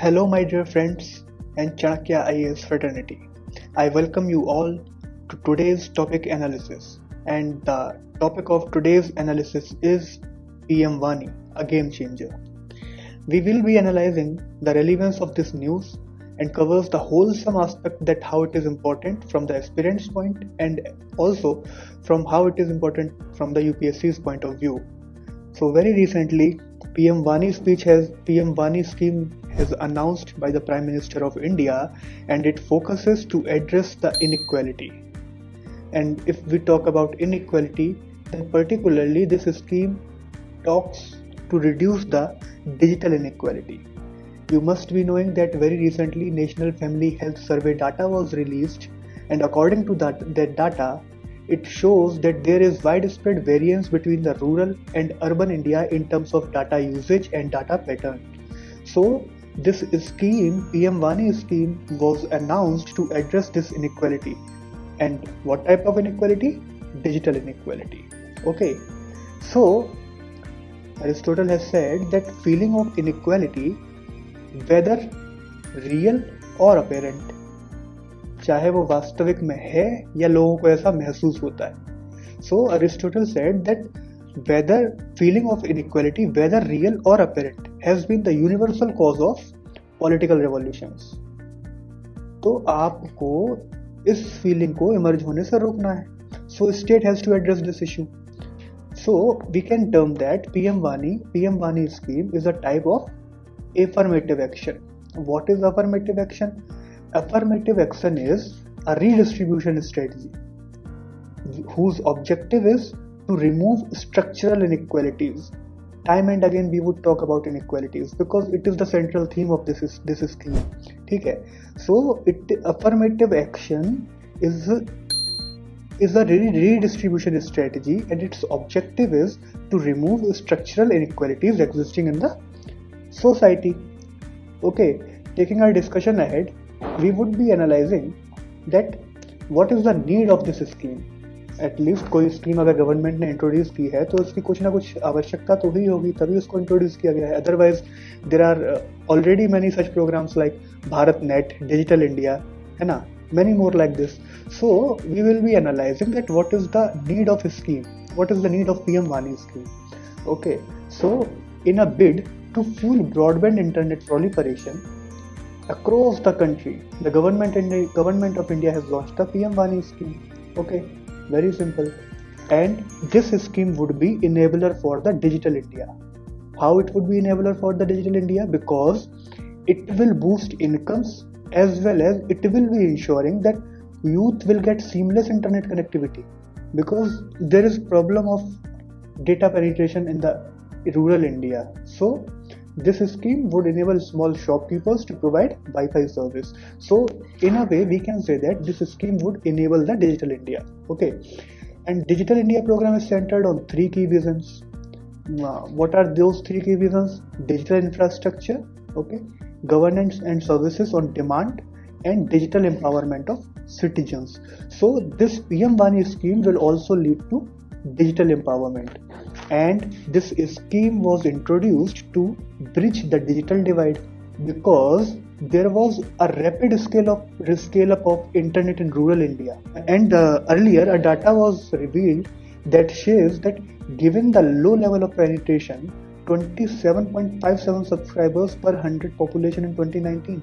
Hello, my dear friends and Chanakya IAS fraternity. I welcome you all to today's topic analysis. And the topic of today's analysis is PM WANI, a game changer. We will be analyzing the relevance of this news and covers the wholesome aspect that how it is important from the aspirant's point and also from how it is important from the UPSC's point of view. So very recently, PM WANI speech has PM WANI scheme has announced by the Prime Minister of India and it focuses to address the inequality. And if we talk about inequality, then particularly this scheme talks to reduce the digital inequality. You must be knowing that very recently National Family Health Survey data was released and according to that, that data, it shows that there is widespread variance between the rural and urban India in terms of data usage and data pattern. So this scheme, PM WANI scheme, was announced to address this inequality. And what type of inequality? Digital inequality. Okay, so Aristotle has said that feeling of inequality, whether real or apparent, चाहे वो वास्तविक में है या लोगों को ऐसा महसूस होता है। So Aristotle said that whether feeling of inequality whether real और apparent has been the universal cause of political revolution तो आपको इस फीलिंग को इमर्ज होने से रोकना है। सो state has to address this issue so we can term that PM वानी पीएम वानी scheme is a type of affirmative action. What is affirmative action? Affirmative action is a redistribution strategy whose objective is to remove structural inequalities. Time and again we would talk about inequalities because it is the central theme of this is this scheme okay so it affirmative action is is a redistribution strategy and its objective is to remove structural inequalities existing in the society. Okay, taking our discussion ahead, we would be analyzing that what is the need of this scheme. At least कोई scheme अगर government ने introduce की है तो उसकी कुछ ना कुछ आवश्यकता तो ही होगी, तभी उसको इंट्रोड्यूस किया गया है। Otherwise there are already many such programmes like Bharat net digital India है ना? Many more like this so we will be analysing that what is the need of scheme what is the need of P M वाली scheme okay so in a bid to fuel broadband internet proliferation across the country the government and the government of india has launched the pm WANI scheme. Okay very simple. And this scheme would be enabler for the digital india. How it would be enabler for the digital india? Because it will boost incomes as well as it will be ensuring that youth will get seamless internet connectivity. Because there is problem of data penetration in the rural india. So this scheme would enable small shopkeepers to provide wi-fi service. So in a way we can say that this scheme would enable the digital india. Okay. And digital india program is centered on three key visions. Uh, what are those three key visions? Digital infrastructure okay governance and services on demand and digital empowerment of citizens. So this pm WANI scheme will also lead to digital empowerment and this scheme was introduced to bridge the digital divide because there was a rapid scale of scale up of internet in rural india. And uh, earlier a data was revealed that shows that given the low level of penetration 27.57 subscribers per 100 population in 2019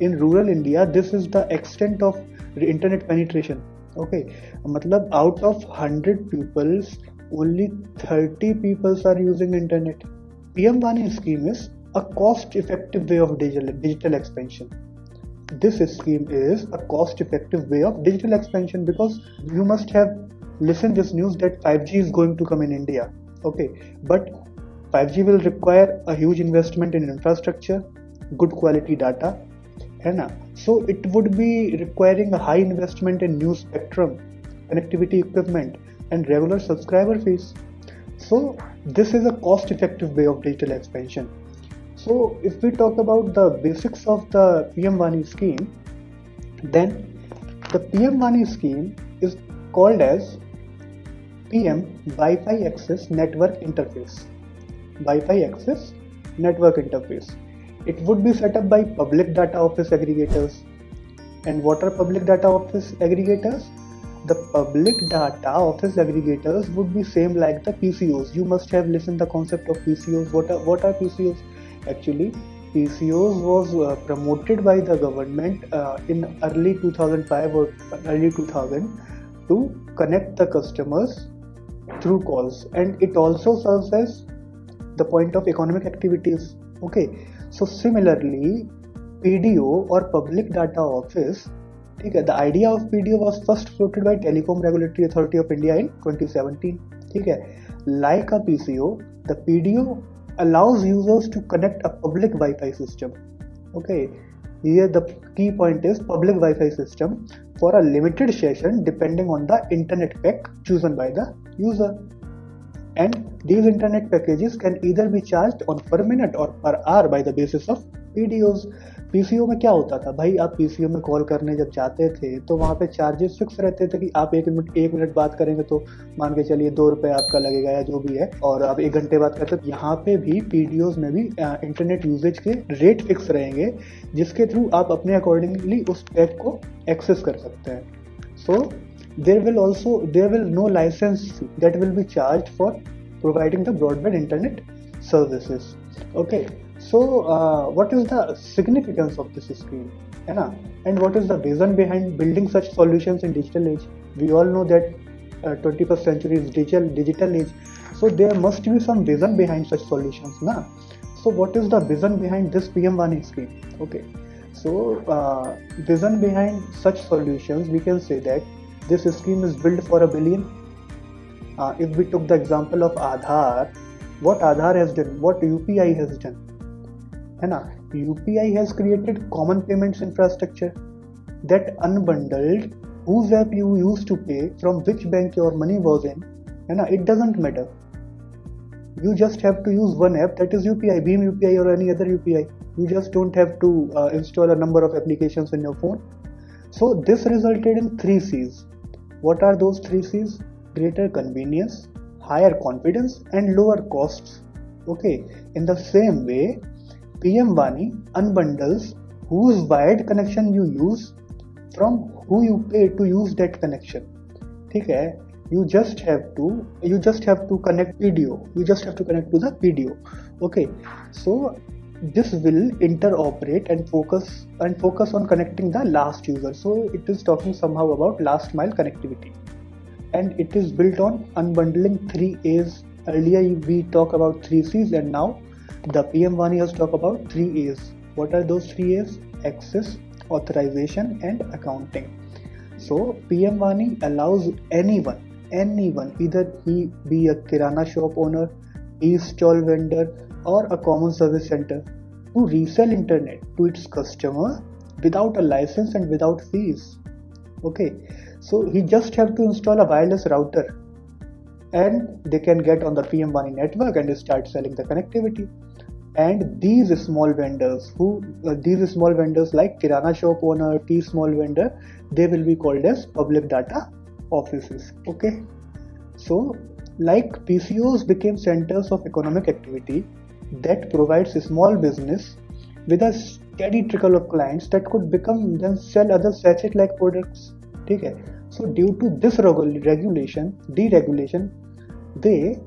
in rural india this is the extent of internet penetration. Okay. matlab out of 100 pupils only 30 people are using internet. Pm vani scheme is a cost effective way of digital, digital expansion. This scheme is a cost effective way of digital expansion because you must have listened this news that 5g is going to come in india. Okay but 5G will require a huge investment in infrastructure, good quality data, है ना? So it would be requiring a high investment in new spectrum, connectivity equipment, and regular subscriber fees. So this is a cost-effective way of digital expansion. So if we talk about the basics of the PM WANI scheme, then the PM WANI scheme is called as PM Wi-Fi Access Network Interface. Wi-Fi access network interface it would be set up by public data office aggregators and what are public data office aggregators the public data office aggregators would be same like the pcos you must have listened the concept of pcos what are what are pcos actually pcos was uh, promoted by the government uh, in early 2005 or early 2000 to connect the customers through calls. And it also serves as the point of economic activities. Okay. So similarly pdo or public data office okay, the idea of pdo was first floated by telecom regulatory authority of india in 2017 okay. like a pco the pdo allows users to connect a public wi-fi system okay here the key point is public wi-fi system for a limited session depending on the internet pack chosen by the user and these internet packages can either be charged on per minute or per hour by the basis of PDOs. PCO में क्या होता था? भाई, आप PCO में call करने जब जाते थे तो वहाँ पे चार्जेस फिक्स रहते थे कि आप एक मिनट एक मिनट बात करेंगे तो मान के चलिए दो रुपये आपका लगेगा या जो भी है, और आप एक घंटे बात करते यहाँ पे भी पीडीओज में भी इंटरनेट यूजेज के रेट फिक्स रहेंगे, जिसके थ्रू आप अपने अकॉर्डिंगली उस पैक को एक्सेस कर सकते हैं। So there will also there will no licence fee will be charge for providing the broadband internet internet okay so uh, what is the significance of this scheme? Anna? and what is the vision behind building such solutions in digital age? We all know that uh, 21st century is digital digital age. So there must be some vision behind such solutions na? So what is the vision behind this pm1 scheme? Okay. So uh, vision behind such solutions we can say that this scheme is built for a billion. Uh, if we took the example of Aadhaar, what Aadhaar has done, what UPI has done, and UPI has created common payments infrastructure that unbundled whose app you used to pay, from which bank your money was in, and it doesn't matter. You just have to use one app that is UPI, BHIM UPI or any other UPI. You just don't have to uh, install a number of applications in your phone. So this resulted in three C's what are those three C's? Greater convenience, higher confidence, and lower costs. Okay, in the same way, PM unbundles whose wired connection you use from who you pay to use that connection. Okay, you just have to you just have to connect PDO. You just have to connect to the PDO. Okay, so this will interoperate and focus and focus on connecting the last user so it is talking somehow about last mile connectivity and it is built on unbundling three a's earlier we talk about three c's and now the pm WANI has talked about three a's. What are those three a's? Access authorization and accounting. So pm WANI allows anyone anyone either he be a kirana shop owner e-stall vendor or a common service center to resell internet to its customer without a license and without fees. Okay. So he just have to install a wireless router and they can get on the pm WANI network and start selling the connectivity and these small vendors who uh, these small vendors like kirana shop owner tea small vendor they will be called as public data offices okay? So like pcos became centers of economic activity that provides a small business with a steady trickle of clients that could become then sell other sachet like products okay? So due to this regulation deregulation they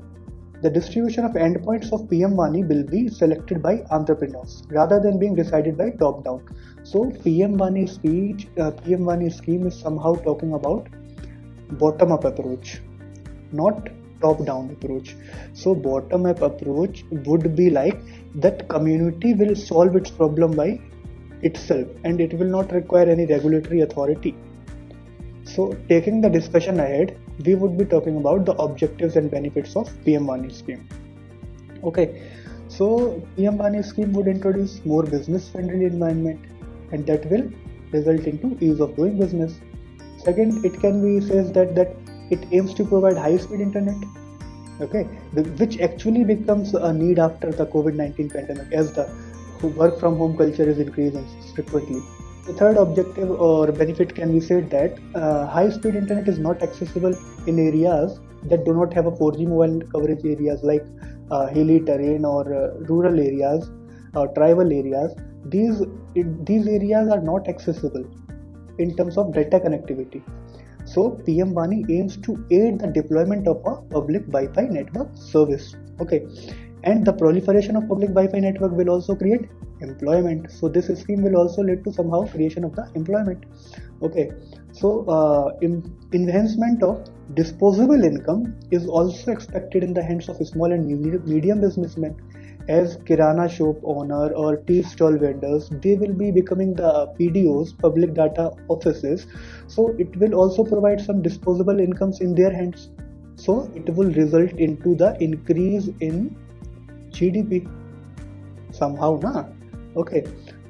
the distribution of endpoints of PM WANI will be selected by entrepreneurs rather than being decided by top down. So PM WANI speech, uh, PM WANI scheme is somehow talking about bottom up approach, not top down approach so bottom up approach would be like that community will solve its problem by itself and it will not require any regulatory authority so taking the discussion ahead we would be talking about the objectives and benefits of pm WANI scheme. Okay so pm WANI scheme would introduce more business friendly environment and that will result into ease of doing business. Second it can be says that that it aims to provide high speed internet okay which actually becomes a need after the covid-19 pandemic as the work from home culture is increasing frequently the third objective or benefit can be said that uh, high speed internet is not accessible in areas that do not have a 4g mobile coverage areas like uh, hilly terrain or uh, rural areas uh, tribal areas. These these areas are not accessible in terms of data connectivity. So pm WANI aims to aid the deployment of a public wi-fi network service. Okay and the proliferation of public wi-fi network will also create employment. So this scheme will also lead to somehow creation of the employment. Okay. So uh, enhancement of disposable income is also expected in the hands of small and medium businessmen. As kirana shop owner or tea stall vendors they will be becoming the pdos public data offices. So it will also provide some disposable incomes in their hands. So it will result into the increase in gdp somehow na okay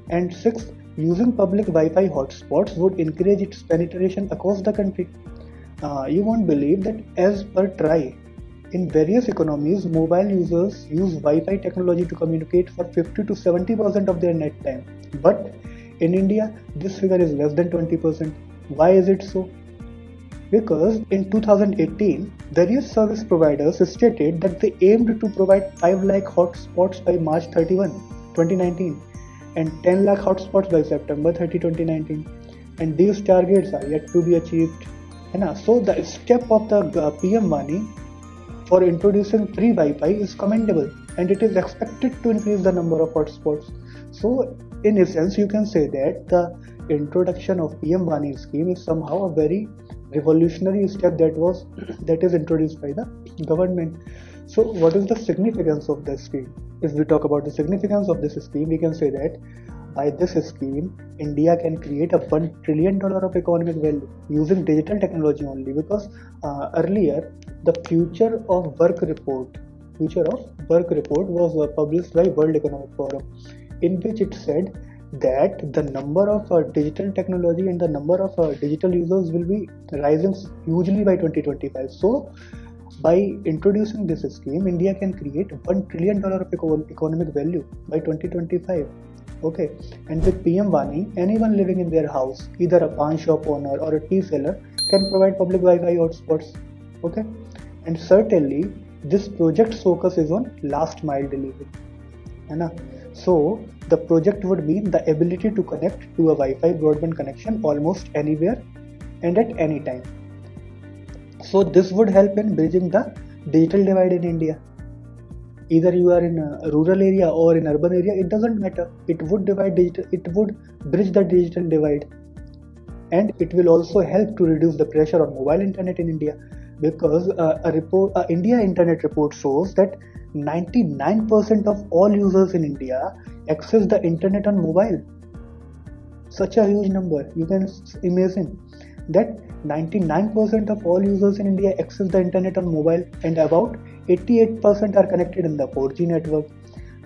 and sixth using public wi-fi hotspots would encourage its penetration across the country uh, you won't believe that as per TRAI, in various economies, mobile users use Wi-Fi technology to communicate for 50 to 70% of their net time. But in India, this figure is less than 20%. Why is it so? Because in 2018, the various service providers stated that they aimed to provide 5 lakh hotspots by March 31, 2019 and 10 lakh hotspots by September 30, 2019 and these targets are yet to be achieved. So the step of the uh, PM WANI for introducing free Wi-Fi is commendable and it is expected to increase the number of hotspots. So in essence, you can say that the introduction of PM WANI scheme is somehow a very revolutionary step that was that is introduced by the government. So what is the significance of this scheme? If we talk about the significance of this scheme, we can say that by this scheme, India can create a one trillion dollar of economic value using digital technology only. Because uh, earlier, the future of work report, future of work report was uh, published by World Economic Forum, in which it said that the number of uh, digital technology and the number of uh, digital users will be rising hugely by 2025. So by introducing this scheme, India can create $1 trillion of economic value by 2025 okay. And with pm WANI anyone living in their house either a pawn shop owner or a tea seller can provide public wi-fi hotspots. Okay. And certainly this project focus is on last mile delivery. Anna. So the project would mean the ability to connect to a wi-fi broadband connection almost anywhere and at any time. So this would help in bridging the digital divide in india. Either you are in a rural area or in urban area it doesn't matter. It would divide digital it would bridge the digital divide. And it will also help to reduce the pressure on mobile internet in india because uh, a report uh, india internet report shows that 99% of all users in india access the internet on mobile such a huge number you can imagine that 99% of all users in india access the internet on mobile and about 88% are connected in the 4G network.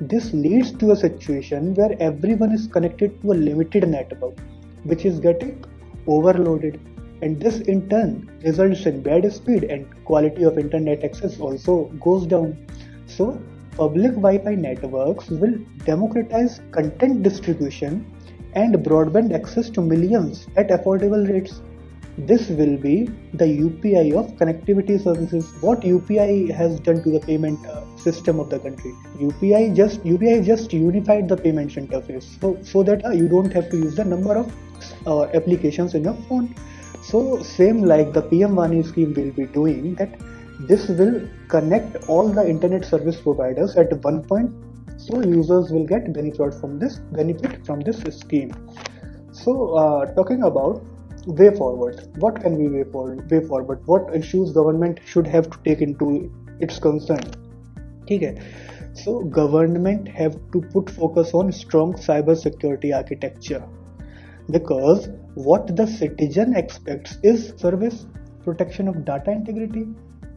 This leads to a situation where everyone is connected to a limited network, which is getting overloaded. And this in turn results in bad speed and quality of internet access also goes down. So, public Wi Fi networks will democratize content distribution and broadband access to millions at affordable rates. This will be the UPI of connectivity services. What UPI has done to the payment uh, system of the country? UPI just UPI just unified the payments interface so so that uh, you don't have to use the number of uh, applications in your phone. So same like the PM WANI scheme will be doing that. This will connect all the internet service providers at one point, so users will get benefit from this benefit from this scheme. So uh, talking about way forward what can we way forward way forward? What issues government should have to take into its concern? okay so government have to put focus on strong cyber security architecture. Because what the citizen expects is service protection of data integrity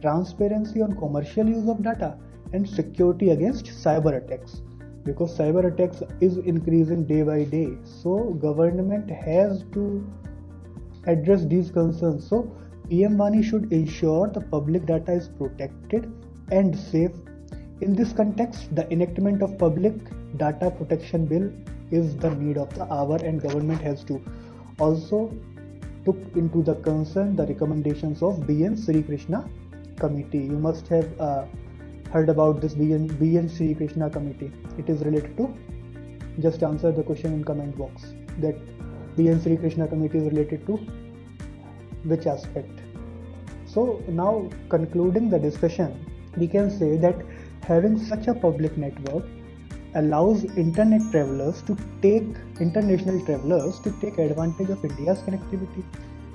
transparency on commercial use of data and security against cyber attacks because cyber attacks is increasing day by day so government has to address these concerns. So, PM WANI should ensure the public data is protected and safe. In this context, the enactment of public data protection bill is the need of the hour and government has to also took into the concern the recommendations of BN Sri Krishna committee. You must have uh, heard about this BN, BN Sri Krishna committee. It is related to just answer the question in comment box that PN Sri Krishna committee is related to which aspect. So now concluding the discussion, we can say that having such a public network allows internet travelers to take international travelers to take advantage of India's connectivity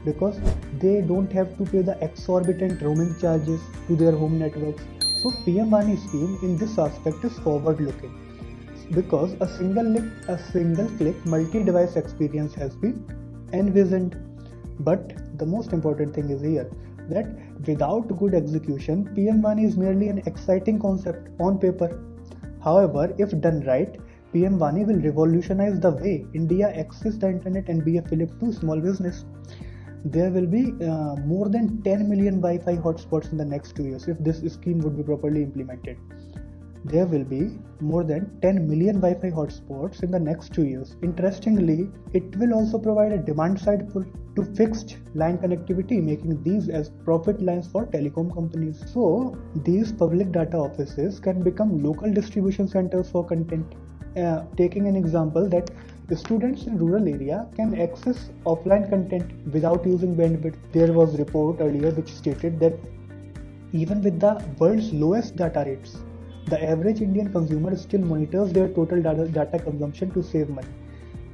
because they don't have to pay the exorbitant roaming charges to their home networks. So PM WANI scheme in this aspect is forward looking because a single click, a single click multi-device experience has been envisioned. But the most important thing is here that without good execution, PM WANI is merely an exciting concept on paper. However, if done right, PM WANI will revolutionize the way India accesses the internet and be a fillip to small business there will be uh, more than 10 million Wi-Fi hotspots in the next two years if this scheme would be properly implemented. There will be more than 10 million Wi-Fi hotspots in the next two years. Interestingly, it will also provide a demand-side pull to fixed line connectivity, making these as profit lines for telecom companies. So these public data offices can become local distribution centers for content. Uh, taking an example that students in rural area can access offline content without using bandwidth. There was a report earlier which stated that even with the world's lowest data rates, the average Indian consumer still monitors their total data, data consumption to save money.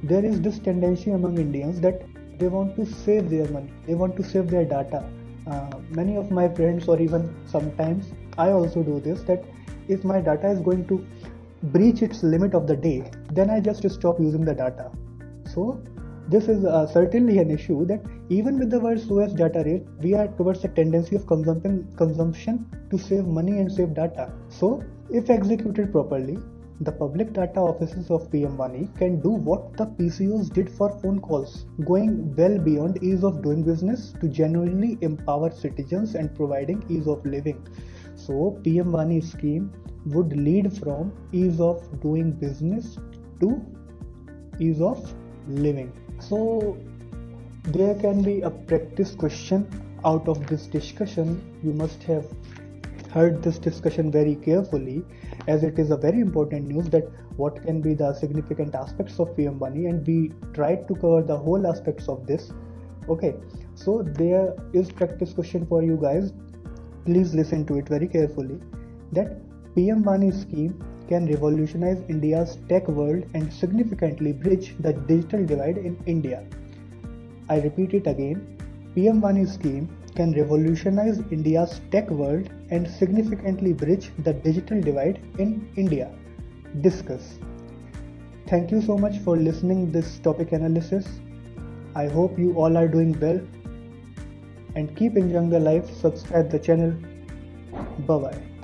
There is this tendency among Indians that they want to save their money, they want to save their data. Uh, many of my friends, or even sometimes I also do this, that if my data is going to breach its limit of the day, then I just stop using the data. So this is uh, certainly an issue that even with the world's lowest data rate, we are towards a tendency of consumption consumption to save money and save data. So if executed properly, the public data offices of PM WANI can do what the PCOs did for phone calls, going well beyond ease of doing business to genuinely empower citizens and providing ease of living. So PM WANI scheme would lead from ease of doing business to ease of living. So there can be a practice question out of this discussion. You must have heard this discussion very carefully as it is a very important news that what can be the significant aspects of PM WANI and we tried to cover the whole aspects of this. Okay, so there is practice question for you guys. Please listen to it very carefully that PM WANI scheme can revolutionize India's tech world and significantly bridge the digital divide in India. I repeat it again PM WANI scheme can revolutionize India's tech world and significantly bridge the digital divide in India. Discuss. Thank you so much for listening this topic analysis. I hope you all are doing well and keep enjoying the life. Subscribe the channel. Bye bye.